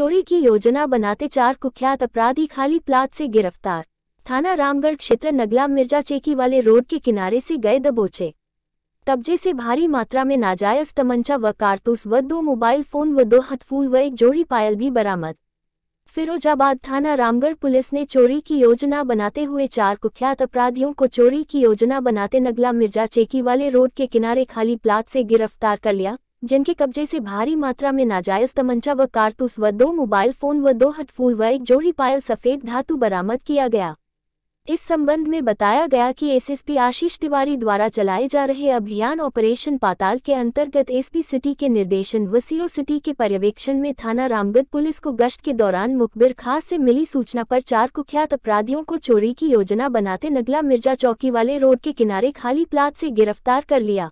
चोरी की योजना बनाते चार कुख्यात अपराधी खाली प्लाट से गिरफ़्तार। थाना रामगढ़ क्षेत्र नगला मिर्ज़ा चेकी वाले रोड के किनारे से गए दबोचे। कब्जे से भारी मात्रा में नाजायज तमंचा व कारतूस व दो मोबाइल फ़ोन व दो हथफूल व एक जोड़ी पायल भी बरामद। फिरोजाबाद थाना रामगढ़ पुलिस ने चोरी की योजना बनाते हुए चार कुख्यात अपराधियों को चोरी की योजना बनाते नगला मिर्ज़ा चेकी वाले रोड के किनारे खाली प्लाट से गिरफ़्तार कर लिया। जिनके कब्जे से भारी मात्रा में नाजायज तमंचा व कारतूस व दो मोबाइल फ़ोन व दो हटफूल व एक जोड़ी पायल सफ़ेद धातु बरामद किया गया। इस संबंध में बताया गया कि एसएसपी आशीष तिवारी द्वारा चलाए जा रहे अभियान ऑपरेशन पाताल के अंतर्गत एसपी सिटी के निर्देशन व सीओ सिटी के पर्यवेक्षण में थाना रामगढ़ पुलिस को गश्त के दौरान मुखबिर खास से मिली सूचना पर चार कुख्यात अपराधियों को चोरी की योजना बनाते नगला मिर्ज़ा चौकी वाले रोड के किनारे खाली प्लाट से गिरफ़्तार कर लिया।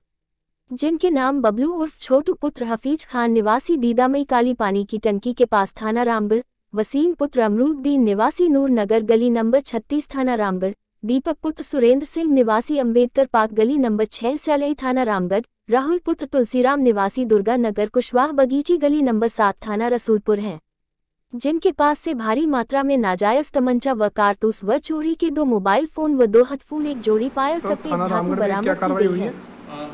जिनके नाम बबलू उर्फ़ छोटू पुत्र हफीज खान निवासी दीदामई काली पानी की टंकी के पास थाना रामगढ़ वसीम पुत्र अमरूददीन निवासी नूर नगर गली नंबर 36 थाना रामगढ़ दीपक पुत्र सुरेंद्र सिंह निवासी अंबेडकर पार्क गली नंबर 6 सैलई थाना रामगढ़ राहुल पुत्र तुलसीराम निवासी दुर्गा नगर कुशवाह बगीची गली नंबर सात थाना रसूलपुर हैं। जिनके पास से भारी मात्रा में नाजायज तमंचा व कारतूस व चोरी के दो मोबाइल फ़ोन व दो हथफूल एक जोड़ी पायल सफ़ेद धातु बरामद की गई है?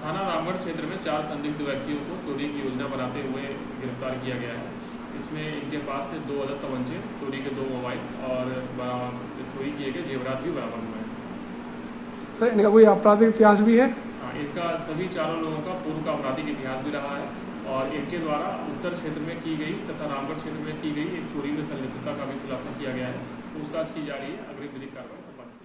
थाना रामगढ़ क्षेत्र में चार संदिग्ध व्यक्तियों को चोरी की योजना बनाते हुए गिरफ़्तार किया गया है। इसमें इनके पास से दो अलग तमंचे चोरी के दो मोबाइल और चोरी किए गए जेवरात भी बरामद हुए हैं। सर इनका कोई आपराधिक इतिहास भी है? हाँ, इनका सभी चारों लोगों का पूर्व का आपराधिक इतिहास भी रहा है और इनके द्वारा उत्तर क्षेत्र में की गई तथा रामगढ़ क्षेत्र में की गई एक चोरी में संलिप्तता का भी खुलासा किया गया है। पूछताछ की जा रही है। अग्रिम विधिक कार्रवाई